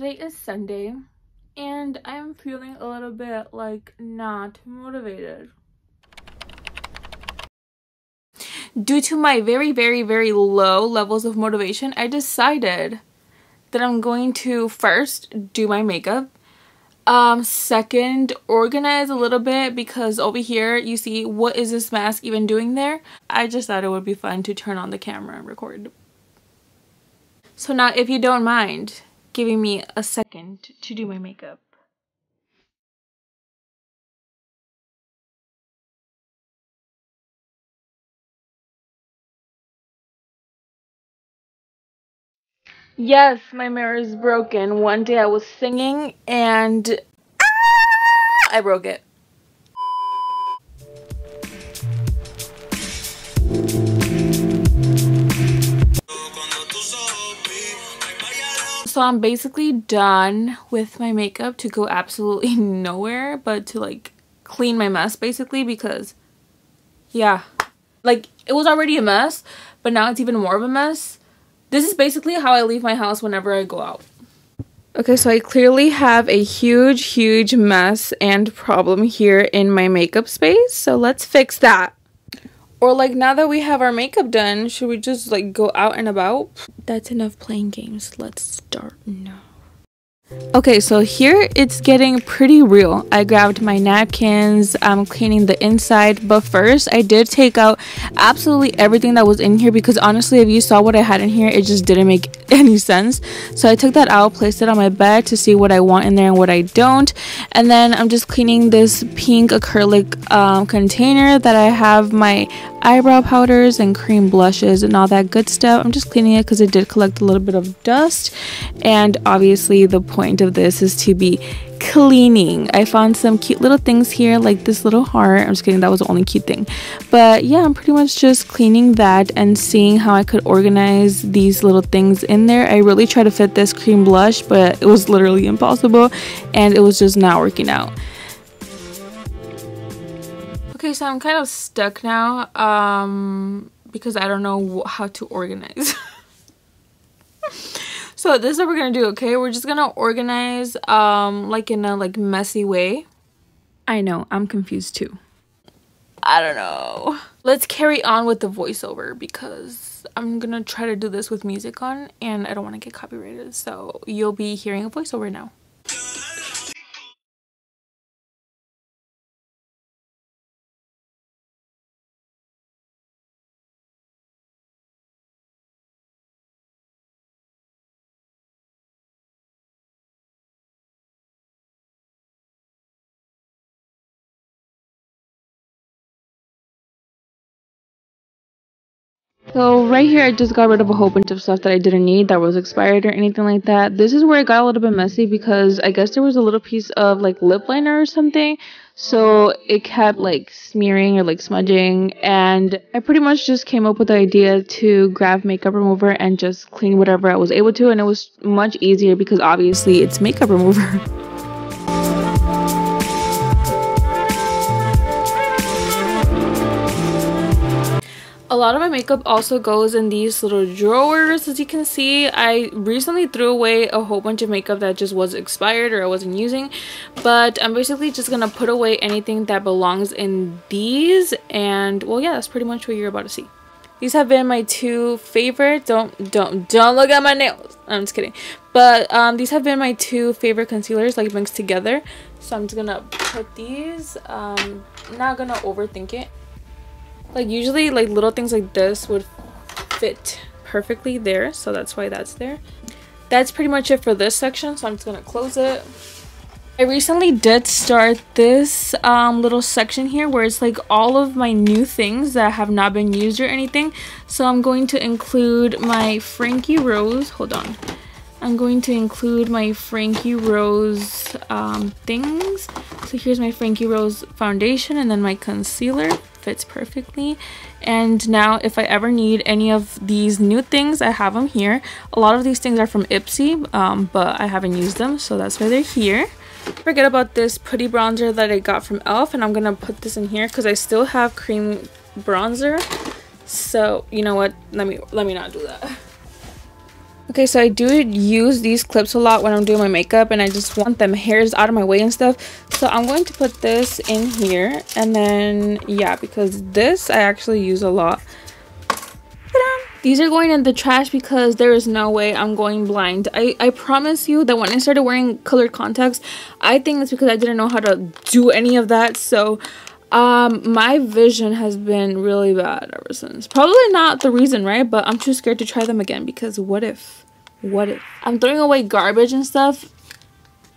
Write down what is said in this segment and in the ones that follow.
today is Sunday and I'm feeling a little bit like not motivated. Due to my very, very, very low levels of motivation, I decided that I'm going to first do my makeup. Um, second, organize a little bit because over here you see what is this mask even doing there? I just thought it would be fun to turn on the camera and record. So now if you don't mind, giving me a second to do my makeup. Yes, my mirror is broken. One day I was singing and ah, I broke it. So I'm basically done with my makeup to go absolutely nowhere but to like clean my mess basically because yeah like it was already a mess but now it's even more of a mess. This is basically how I leave my house whenever I go out. Okay, so I clearly have a huge, huge mess and problem here in my makeup space. So let's fix that. Or like now that we have our makeup done, should we just like go out and about? That's enough playing games. Let's start now. Okay, so here it's getting pretty real. I grabbed my napkins, I'm cleaning the inside, but first I did take out absolutely everything that was in here because honestly, if you saw what I had in here, it just didn't make any sense. So I took that out, placed it on my bed to see what I want in there and what I don't. And then I'm just cleaning this pink acrylic um, container that I have my eyebrow powders and cream blushes and all that good stuff. I'm just cleaning it because it did collect a little bit of dust. And obviously the point of this is to be cleaning. I found some cute little things here like this little heart. I'm just kidding, that was the only cute thing. But yeah, I'm pretty much just cleaning that and seeing how I could organize these little things in there. I really tried to fit this cream blush, but it was literally impossible and it was just not working out. Okay, so I'm kind of stuck now um, because I don't know how to organize. so this is what we're gonna do, okay? We're just gonna organize um, like in a like messy way. I know, I'm confused too. I don't know. Let's carry on with the voiceover because I'm gonna try to do this with music on and I don't want to get copyrighted. So you'll be hearing a voiceover now. So right here I just got rid of a whole bunch of stuff that I didn't need that was expired or anything like that. This is where it got a little bit messy because I guess there was a little piece of like lip liner or something. So it kept like smearing or like smudging and I pretty much just came up with the idea to grab makeup remover and just clean whatever I was able to and it was much easier because obviously it's makeup remover. a lot of my makeup also goes in these little drawers as you can see. I recently threw away a whole bunch of makeup that just was expired or i wasn't using but i'm basically just gonna put away anything that belongs in these and well yeah that's pretty much what you're about to see. These have been my two favorite don't don't don't look at my nails. I'm just kidding. But um these have been my two favorite concealers like mixed together. So i'm just gonna put these um not gonna overthink it like usually like little things like this would fit perfectly there so that's why that's there. That's pretty much it for this section so i'm just gonna close it. I recently did start this um, little section here where it's like all of my new things that have not been used or anything. So i'm going to include my frankie rose hold on. I'm going to include my frankie rose um, things. So here's my frankie rose foundation and then my concealer fits perfectly. And now if I ever need any of these new things I have them here. A lot of these things are from Ipsy um, but I haven't used them so that's why they're here. Forget about this putty bronzer that I got from e.l.f. and I'm gonna put this in here because I still have cream bronzer. So you know what? Let me let me not do that Okay, so I do use these clips a lot when I'm doing my makeup and I just want them hairs out of my way and stuff. So I'm going to put this in here and then, yeah, because this I actually use a lot. These are going in the trash because there is no way I'm going blind. I, I promise you that when I started wearing colored contacts, I think it's because I didn't know how to do any of that. So um, my vision has been really bad ever since. Probably not the reason, right? But I'm too scared to try them again because what if? What if? I'm throwing away garbage and stuff.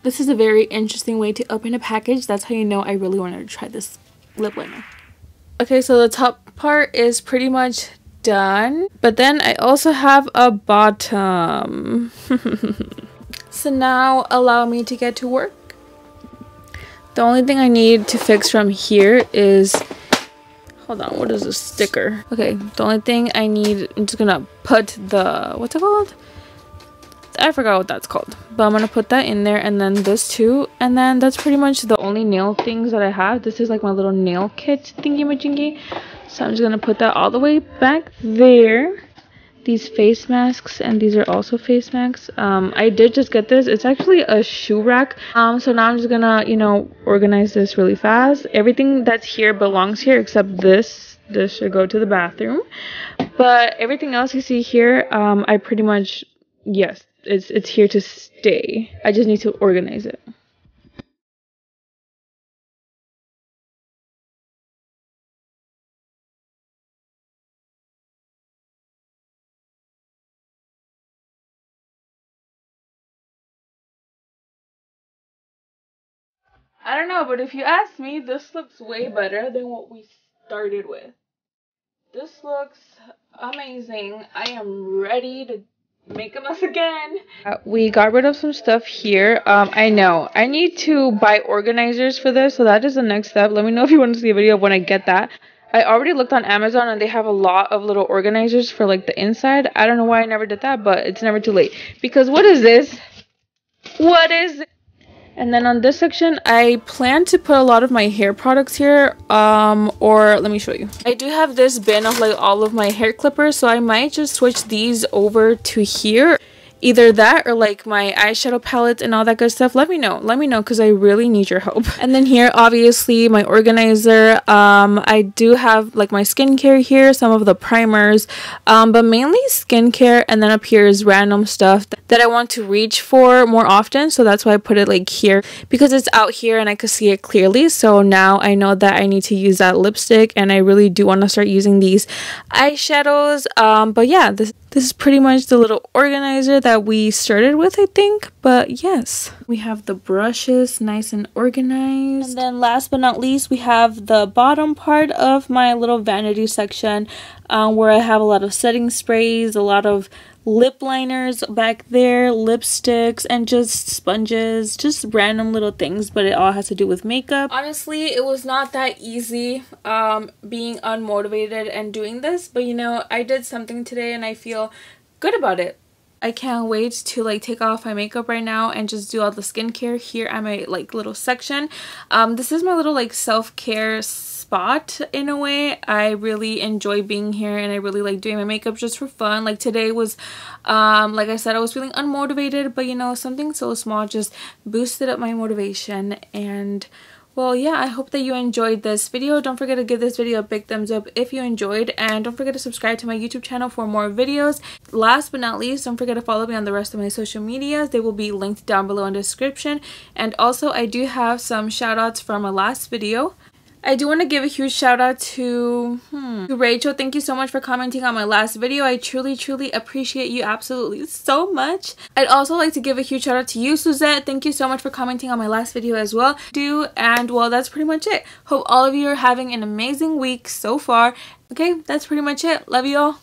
This is a very interesting way to open a package. That's how you know I really wanted to try this lip liner. Okay, so the top part is pretty much done. But then I also have a bottom. so now allow me to get to work. The only thing I need to fix from here is hold on what is this sticker? Okay the only thing i need i'm just gonna put the what's it called? I forgot what that's called but i'm gonna put that in there and then this too and then that's pretty much the only nail things that i have. This is like my little nail kit thingy majingy so i'm just gonna put that all the way back there these face masks and these are also face masks. Um i did just get this. It's actually a shoe rack. Um so now i'm just gonna you know organize this really fast. Everything that's here belongs here except this. This should go to the bathroom. But everything else you see here um i pretty much yes it's it's here to stay. I just need to organize it I don't know, but if you ask me, this looks way better than what we started with. This looks amazing. I am ready to make a mess again. Uh, we got rid of some stuff here. Um, I know. I need to buy organizers for this, so that is the next step. Let me know if you want to see a video when I get that. I already looked on Amazon and they have a lot of little organizers for like the inside. I don't know why I never did that, but it's never too late. Because what is this? What is and then on this section, I plan to put a lot of my hair products here. Um, or let me show you. I do have this bin of like all of my hair clippers, so I might just switch these over to here either that or like my eyeshadow palettes and all that good stuff. Let me know. Let me know because i really need your help. And then here obviously my organizer. Um i do have like my skincare here some of the primers. Um but mainly skincare and then up here is random stuff that i want to reach for more often. So that's why i put it like here because it's out here and i could see it clearly. So now i know that i need to use that lipstick and i really do want to start using these eyeshadows. Um but yeah this this is pretty much the little organizer that we started with, I think. But yes, we have the brushes nice and organized. And then last but not least, we have the bottom part of my little vanity section um, where I have a lot of setting sprays, a lot of lip liners back there, lipsticks, and just sponges, just random little things, but it all has to do with makeup. Honestly, it was not that easy um, being unmotivated and doing this, but you know, I did something today and I feel good about it. I can't wait to like take off my makeup right now and just do all the skincare here at my like little section. Um, this is my little like self-care spot in a way. I really enjoy being here and I really like doing my makeup just for fun. Like today was, um, like I said, I was feeling unmotivated, but you know, something so small just boosted up my motivation. And well yeah i hope that you enjoyed this video. Don't forget to give this video a big thumbs up if you enjoyed. And don't forget to subscribe to my youtube channel for more videos. Last but not least don't forget to follow me on the rest of my social medias. They will be linked down below in the description. And also i do have some shout outs from my last video I do want to give a huge shout out to, hmm, to Rachel. Thank you so much for commenting on my last video. I truly, truly appreciate you absolutely so much. I'd also like to give a huge shout out to you, Suzette. Thank you so much for commenting on my last video as well. Do and well, that's pretty much it. Hope all of you are having an amazing week so far. Okay, that's pretty much it. Love you all.